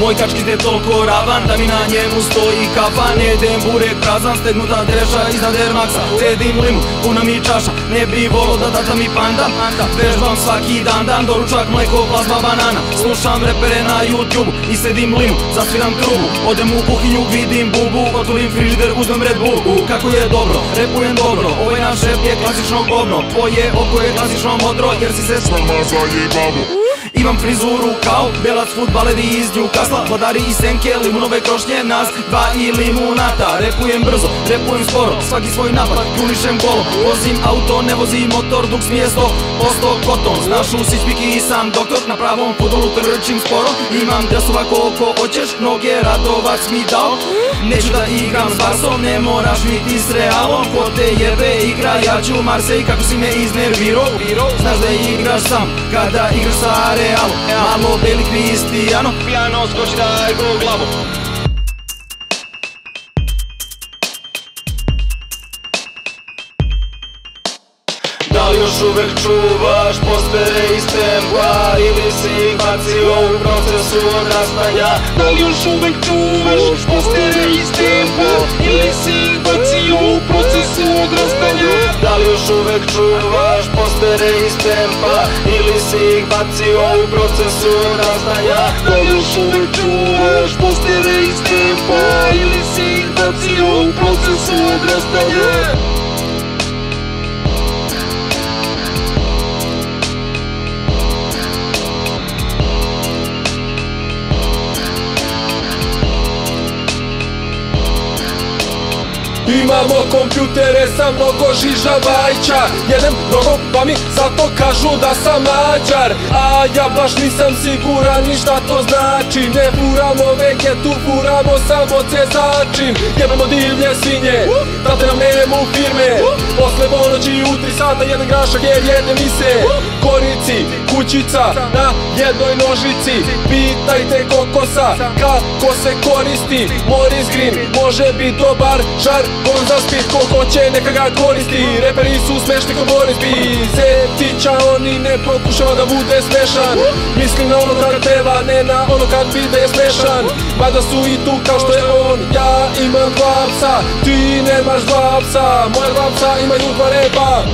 Moj kački je toliko ravan da mi na njemu stoji kafan. Jedem burek prazan, stegnuta dreša iznad Air Maxa. Cedim limu, puna mi čaša, ne bi volo da tata mi panda. Vežbam svaki dan dan, doručak mleko, plazma, banana. Slušam repere na YouTube i sedim limu, zasviram trubu. Odem u kuhinju, vidim bubu, otvorim frižider, uzmem Red Bull. Kako je dobro, repujem dobro, ovaj naš rep je klasično govno. Tvoje oko je klasično modro, jer si se s nama zajebavo imam frizuru kao belac futbaleri iz Newcastle Vladari i senke, limunove krošnje, nas dva i limunata. Repujem brzo, repujem skoro, svaki svoj napad, punišem kolo Vozim auto, ne vozim motor, dok smije sto posto koton. Znaš u sićpiki i sam doktor, na pravom futbolu trčim sporo. Imam dresova koliko hoćeš, noge radovac mi dao. Neću da igram s Barsom, ne moraš biti s Realom Ko te jebe igra, ja ću Marsej kako si me iznerviro Znaš da igraš sam, kada igraš sa Malo beli Cristiano, piano skoči daj go glavom Da li još uvek čuvaš postere iz tempa Ili si ih bacio u procesu odrastanja? Da li još uvek čuvaš postere iz tempa Ili si ih bacio u procesu odrastanja? Da li još uvek čuvaš postere iz tempa Ili si ih bacio u procesu odrastanja Da još uvek čuvaš postere iz tempa Ili si ih bacio u procesu odrastanja Imamo kompjutere sa mnogo žiža bajća Jedem mnogo pa mi zato kažu da sam mađar. A ja baš nisam siguran ni šta to znači. Ne furamo veke, tu furamo samo cezačin. Jebemo divlje svinje, tate nam nemu firme Posle ponoći u tri sata jedan grašak jer jedne mi se Korici, kućica na jednoj nožici. Pitajte kokosa kako se koristi. Morris Green može biti dobar žar On za spit ko hoće neka ga koristi. Reperi su smešni ko Boris B Zetića oni ne pokušava da bude smešan. Mislim na ono kad peva ne na ono kad vide smešan. Mada su i tu kao što je on Ja imam dva psa, ti nemaš dva psa Moja dva psa imaju dva repa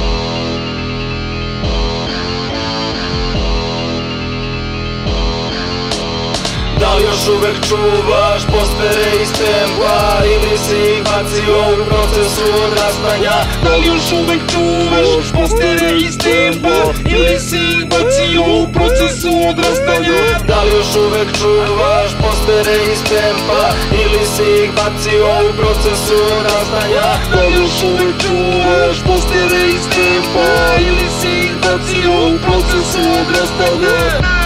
Da li još uvek čuvaš postere iz tempa Ili si bacio u procesu odrastanja Da li još uvek čuvaš postere iz tempa Ili si bacio u procesu odrastanja Da li još uvek čuvaš postere iz tempa Ili si ih bacio u procesu odrastanja Da još uvek čuvaš postere iz tempa Ili si ih bacio u procesu odrastanja